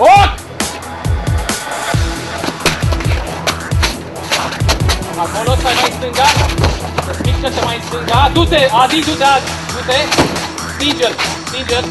Foc! Acolo stai mai stânga. Mișcă-te mai stânga. Du-te, Adi, du-te, Adi. Du-te. Stinge-l, stinge-l.